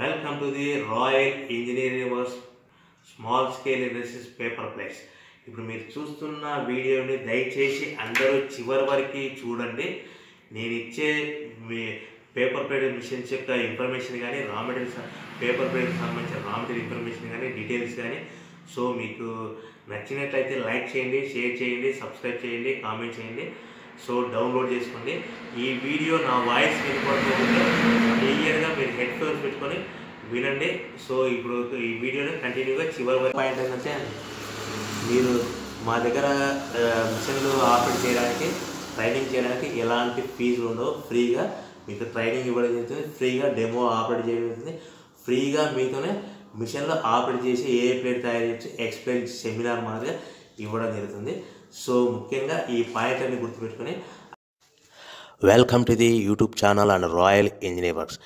Welcome to the royal engineering works small scale industries paper plates ఇప్పుడు మీరు చూస్తున్న వీడియోని దయచేసి అందరూ చివరి వరకు చూడండి. నేను ఇచ్చే మీ పేపర్ ప్లేట్ మిషన్స్ యొక్క ఇన్ఫర్మేషన్ కానీ రా మెటీరియల్స్ పేపర్ ప్లేట్కి సంబంధించిన రా మెటీరియల్ ఇన్ఫర్మేషన్ కానీ డీటెయిల్స్ కానీ సో మీకు నచ్చినట్లయితే లైక్ చేయండి షేర్ చేయండి సబ్స్క్రైబ్ చేయండి కామెంట్ చేయండి. సో డౌన్లోడ్ చేసుకోండి. ఈ వీడియో నా వాయిస్ వినపడుతుంటే క్లియర్గా మీరు హెడ్ ఫోన్స్ పెట్టుకొని వినండి. సో ఇప్పుడు ఈ వీడియోని కంటిన్యూగా చివరి పాయింట్ ఏంటంటే మీరు మా దగ్గర మిషన్లు ఆపరేట్ చేయడానికి ట్రైనింగ్ చేయడానికి ఎలాంటి ఫీజులు ఉండవు. ఫ్రీగా మీకు ట్రైనింగ్ ఇవ్వడం జరుగుతుంది. ఫ్రీగా డెమో ఆపరేట్ చేయడం జరుగుతుంది. ఫ్రీగా మీతోనే మిషన్లో ఆపరేట్ చేసి ఏ ప్లేట్ తయారు చేసి ఎక్స్ప్లెయిన్ సెమినార్ మాదిరిగా ఇవ్వడం జరుగుతుంది. సో ముఖ్యంగా ఈ పాయింట్లన్నీ గుర్తుపెట్టుకుని welcome to the YouTube channel and royal engineer works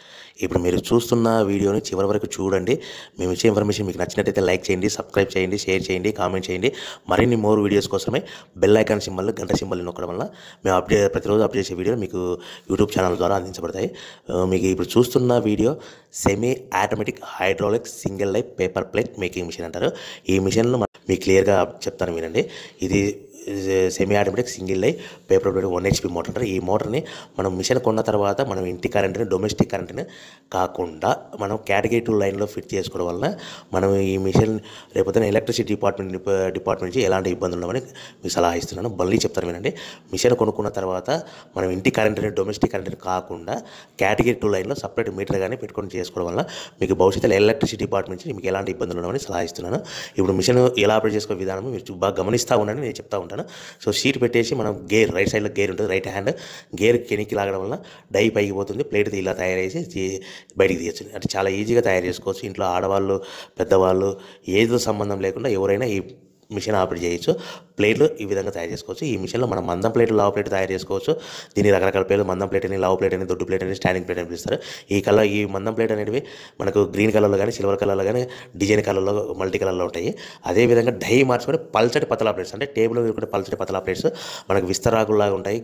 ఇప్పుడు మీరు చూస్తున్న వీడియోని చివరి వరకు చూడండి. మేము ఇచ్చే ఇన్ఫర్మేషన్ మీకు నచ్చినట్టయితే లైక్ చేయండి సబ్స్క్రైబ్ చేయండి షేర్ చేయండి కామెంట్ చేయండి. మరిన్ని మోర్ వీడియోస్ కోసమే బెల్ ఐకాన్ సింబల్ గంట సింబల్ నొక్కడం వల్ల మేము అప్డేట్ ప్రతిరోజు అప్డేట్ చేసే వీడియో మీకు యూట్యూబ్ ఛానల్ ద్వారా అందించబడతాయి. మీకు ఇప్పుడు చూస్తున్న video semi automatic hydraulic single life paper plate making machine అంటారు. ఈ మిషన్లో మీకు క్లియర్గా చెప్తాను వినండి. ఇది semi automatic single lie paper plate one HP motor అంటారు. ఈ మోటార్ని మనం మిషన్ కొన్న తర్వాత మనం ఇంటి కరెంట్ని డొమెస్టిక్ కరెంట్ని కాకుండా మనం కేటగిరీ టూ లైన్లో ఫిట్ చేసుకోవడం వలన మనం ఈ మిషన్ రేపొద్దున ఎలక్ట్రిసిటీ డిపార్ట్మెంట్ డిపార్ట్మెంట్ నుంచి ఎలాంటి ఇబ్బందులు ఉండవని మీకు సలహా ఇస్తున్నాను. మళ్ళీ చెప్తాను వినండి. మిషన్ కొనుక్కున్న తర్వాత మనం ఇంటి కరెంట్ని డొమెస్టిక్ కరెంట్ని కాకుండా కేటగిరీ టూ లైన్లో సపరేట్ మీటర్ కానీ పెట్టుకొని చేసుకోవడం వల్ల మీకు భవిష్యత్తులో ఎలక్ట్రిసిటీ డిపార్ట్మెంట్ నుంచి మీకు ఎలాంటి ఇబ్బందులు ఉండవని సలహా ఇస్తున్నాను. ఇప్పుడు మిషన్ ఎలా ఆపరేట్ చేసుకునే విధానం మీరు బాగా గమనిస్తూ ఉండండి. నేను చెప్తా ఉంటాను. సో షీట్ పెట్టేసి మనం గేర్ రైట్ సైడ్లో గేర్ ఉంటుంది రైట్ హ్యాండ్. గేర్ కెనికి లాగడం వల్ల డై పైకి పోతుంది ప్లేట్ ఇలా తయారేసి బయటికి తీయచ్చు. అంటే చాలా ఈజీగా తయారు చేసుకోవచ్చు. ఇంట్లో ఆడవాళ్ళు పెద్దవాళ్ళు ఏదో సంబంధం లేకుండా ఎవరైనా ఈ మిషన్ ఆపరేట్ చేయొచ్చు. ప్లేట్లు ఈ విధంగా తయారు చేసుకోవచ్చు. ఈ మిషన్లో మనం మందం ప్లేట్ లావు ప్లేట్ తయారు చేసుకోవచ్చు. దీని రకరకాల పేర్లు మందం ప్లేట్ అని లావు ప్లేట్ అని దొడ్డు ప్లేట్ అని స్టాండింగ్ ప్లేట్ అని పిలుస్తారు. ఈ కలర్ ఈ మందం ప్లేట్ అనేటివి మనకు గ్రీన్ కలర్లో కానీ సిల్వర్ కలర్లో కానీ డిజైన్ కలర్లో మల్టీ కలర్లో ఉంటాయి. అదేవిధంగా డై మార్చుకొని పల్చటి పతలా ప్లేట్స్ అంటే టేబుల్ మీద పల్చటి పతలా ప్లేట్స్ మనకు విస్తరాకుల్లాగా ఉంటాయి.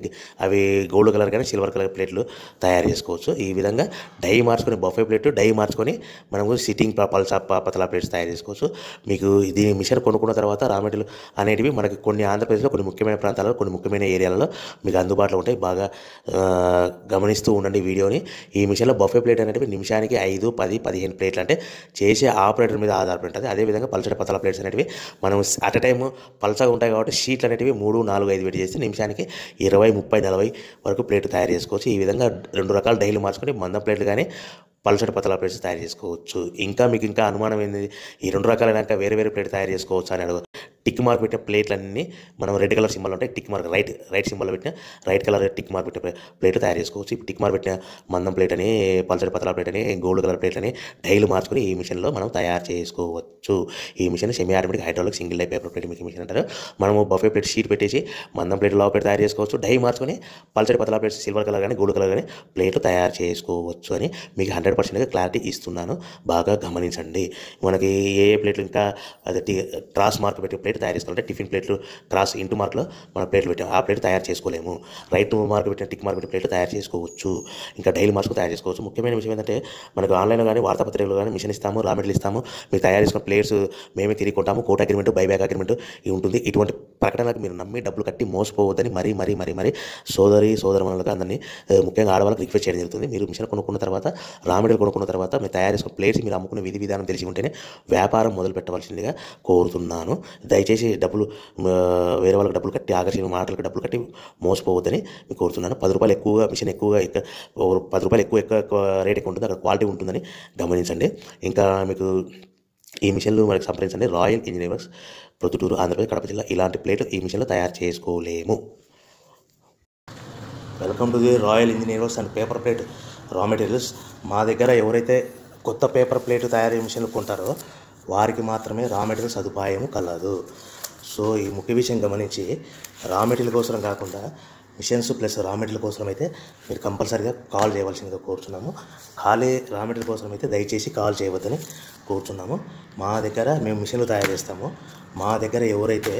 అవి గోల్డ్ కలర్ కానీ సిల్వర్ కలర్ ప్లేట్లు తయారు చేసుకోవచ్చు. ఈ విధంగా డై మార్చుకొని బఫే ప్లేట్ డై మార్చుకొని మనము సిట్టింగ్ పల్సా పతలా ప్లేట్స్ తయారు చేసుకోవచ్చు. మీకు ఇది మిషన్ కొనుక్కున్న తర్వాత కామెడీలు అనేటివి మనకి కొన్ని ఆంధ్రప్రదేశ్లో కొన్ని ముఖ్యమైన ప్రాంతాలలో కొన్ని ముఖ్యమైన ఏరియాలలో మీకు అందుబాటులో ఉంటాయి. బాగా గమనిస్తూ ఉండండి వీడియోని. ఈ మిషన్లో బఫే ప్లేట్ అనేటివి నిమిషానికి ఐదు పది పదిహేను ప్లేట్లు అంటే చేసే ఆపరేటర్ మీద ఆధారపడి ఉంటుంది. అదేవిధంగా పల్చటి పతల ప్లేట్స్ అనేటివి మనం అట్ ఎ టైం పలసగా ఉంటాయి కాబట్టి షీట్లు అనేటివి మూడు నాలుగు ఐదు పెట్టి చేస్తే నిమిషానికి ఇరవై ముప్పై నలభై వరకు ప్లేట్ తయారు చేసుకోవచ్చు. ఈ విధంగా రెండు రకాల డైలు మార్చుకొని మందం ప్లేట్లు కానీ పలుచటి పతల ప్లేట్స్ తయారు చేసుకోవచ్చు. ఇంకా మీకు ఇంకా అనుమానం ఏంది? ఈ రెండు రకాలైనాక వేరే వేరే ప్లేట్ తయారు చేసుకోవచ్చు అని అడుగు టిక్ మార్క్ పెట్టిన ప్లేట్లన్నీ మనం రెడ్ కలర్ సింబల్ ఉంటాయి. Tick mark right right symbol పెట్టిన రైట్ కలర్ టిక్ మార్క్ పెట్టిన ప్లేట్ తయారు చేసుకోవచ్చు. ఇప్పుడు టిక్ మార్క్ పెట్టిన మందం ప్లేట్ అని పల్చటి పతల ప్లేట్ అని గోల్డ్ కలర్ ప్లేట్ అని డైలు మార్చుకొని ఈ మిషన్లో మనం తయారు చేసుకోవచ్చు. ఈ machine semi automatic hydraulic single life paper plate machine అంటారు. మనము బఫే ప్లేట్ షీట్ పెట్టేసి మందం ప్లేట్ లావ్ ప్లేట్ తయారు చేసుకోవచ్చు. డై మార్చుకొని పల్చటి పతల ప్లేట్స్ సిల్వర్ కలర్ కానీ గోల్డ్ కలర్ కానీ ప్లేట్లు తయారు చేసుకోవచ్చు అని మీకు హండ్రెడ్ పర్సెంట్గా క్లారిటీ ఇస్తున్నాను. బాగా గమనించండి. మనకి ఏ ప్లేట్లు ఇంకా అదే ట్రాస్ మార్క్ పెట్టే ప్లేట్ తయారు చేసుకోవాలంటే టిఫిన్ ప్లేట్లు క్రాస్ ఇంటూ మార్క్లో మన ప్లేట్లు పెట్టాం. ఆ ప్లేట్ తయారు చేసుకోలేము. రైట్ మార్క్ పెట్టిన టిక్ మార్క్ పెట్టిన ప్లేట్లు తయారు చేసుకోవచ్చు. ఇంకా డైలీ మార్క్స్ తయారు చేసుకోవచ్చు. ముఖ్యమైన విషయం ఏంటంటే మనకు ఆన్లైన్లో కానీ వార్తాపత్రికలు కానీ మిషన్ ఇస్తాము రా మెటీరియల్ ఇస్తాము. మీరు తయారు చేసిన ప్లేట్స్ మేమే తిరిగి కొంటాము కోట్ అగ్రిమెంట్ బైబ్యాక్ అగ్రిమెంట్ ఇవి ఉంటుంది. ఇటువంటి ప్రకటనలకు మీరు నమ్మి డబ్బులు కట్టి మోసపోవద్దని మరీ మరీ మరీ మరీ సోదరి సోదరులకు అందరినీ ముఖ్యంగా ఆడవాళ్ళకి రిక్వెస్ట్ చేయడం జరుగుతుంది. మీరు మిషన్ కొనుక్కున్న తర్వాత రా మెటీరియల్ కొనుక్కున్న తర్వాత మీరు తయారు చేసిన ప్లేట్స్ మీరు అమ్ముకునే విధి విధానం తెలిసి ఉంటేనే వ్యాపారం మొదలు పెట్టవలసిందిగా కోరుతున్నాను. దయచేసి డబ్బులు వేరే వాళ్ళకి డబ్బులు కట్టి ఆకర్షణ మాటలకు డబ్బులు కట్టి మోసపోవద్దని మీకు కోరుతున్నాను. పది రూపాయలు ఎక్కువగా మిషన్ ఎక్కువగా పది రూపాయలు ఎక్కువ ఎక్కువ రేట్ ఎక్కువ ఉంటుంది అక్కడ క్వాలిటీ ఉంటుందని గమనించండి. ఇంకా మీకు ఈ మిషన్లు మనకు సంప్రదించండి. రాయల్ ఇంజనీర్స్ ప్రొద్దుటూరు ఆంధ్రప్రదేశ్ కడప జిల్లా ఇలాంటి ప్లేట్లు ఈ మిషన్లో తయారు చేసుకోలేము. Welcome to the royal engineers and paper plate. Raw materials మా దగ్గర ఎవరైతే కొత్త పేపర్ ప్లేట్ తయారీ మిషన్లు కొంటారో వారికి మాత్రమే రా మెటీరియల్ సదుపాయం కలదు. సో ఈ ముఖ్య విషయం గమనించి రా మెటీరియల్ కోసం కాకుండా మిషన్స్ ప్లస్ రా మెటీరియల్ కోసం అయితే మీరు కంపల్సరీగా కాల్ చేయవలసిందిగా కోరుతున్నాము ఖాళీ రా మెటీరియల్ కోసం అయితే దయచేసి కాల్ చేయవద్దని కోరుతున్నాము మా దగ్గర మేము మిషన్లు తయారు చేస్తాము. మా దగ్గర ఎవరైతే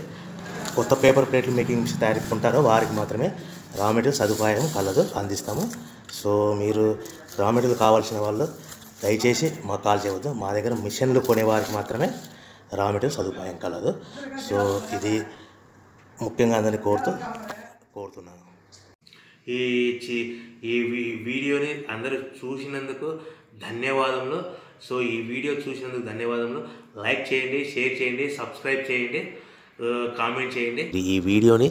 కొత్త పేపర్ ప్లేట్లు మేకింగ్ తయారుకుంటారో తయారు వారికి మాత్రమే రా మెటీరియల్ సదుపాయం కలదు అందిస్తాము. సో మీరు రా మెటీరియల్ కావాల్సిన వాళ్ళు దయచేసి మాకు కాల్ చేయవద్దు. మా దగ్గర మిషన్లు కొనేవారికి మాత్రమే రా మెటీరియల్ సదుపాయం కలదు. సో ఇది ముఖ్యంగా అందరినీ కోరుతూ కోరుతున్నాను. ఈ చి- ఈ వీడియోని అందరూ చూసినందుకు ధన్యవాదములు. సో ఈ వీడియో చూసినందుకు ధన్యవాదములు. లైక్ చేయండి షేర్ చేయండి సబ్స్క్రైబ్ చేయండి కామెంట్ చేయండి. ఈ వీడియోని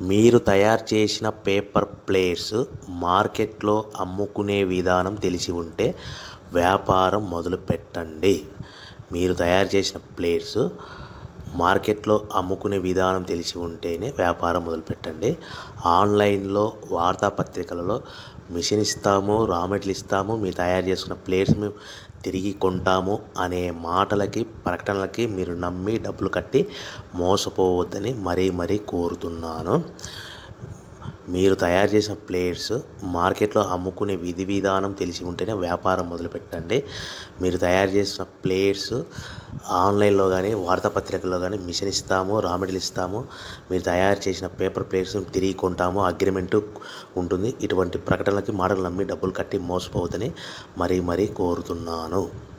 మీరు తయారు చేసిన పేపర్ ప్లేట్స్ మార్కెట్లో అమ్ముకునే విధానం తెలిసి ఉంటే వ్యాపారం మొదలు పెట్టండి. మీరు తయారు చేసిన ప్లేట్స్ మార్కెట్లో అమ్ముకునే విధానం తెలిసి ఉంటేనే వ్యాపారం మొదలుపెట్టండి ఆన్లైన్లో వార్తాపత్రికలలో మిషన్ ఇస్తాము రా మెటీరియల్ ఇస్తాము మీరు తయారు చేసుకున్న ప్లేట్స్ మేము తిరిగి కొంటాము అనే మాటలకి ప్రకటనలకి మీరు నమ్మి డబ్బులు కట్టి మోసపోవద్దని మరీ మరీ కోరుతున్నాను. మీరు తయారు చేసిన ప్లేట్స్ మార్కెట్లో అమ్ముకునే విధి విధానం తెలిసి ఉంటేనే వ్యాపారం మొదలుపెట్టండి. మీరు తయారు చేసిన ప్లేట్స్ ఆన్లైన్లో కానీ వార్తాపత్రికల్లో కానీ మిషన్ ఇస్తాము రా మెటీరియల్ ఇస్తాము. మీరు తయారు చేసిన పేపర్ ప్లేట్స్ తిరిగి కొంటాము. అగ్రిమెంటు ఉంటుంది. ఇటువంటి ప్రకటనలకి మాటలు నమ్మి డబ్బులు కట్టి మోసపోవద్దని మరీ మరీ కోరుతున్నాను.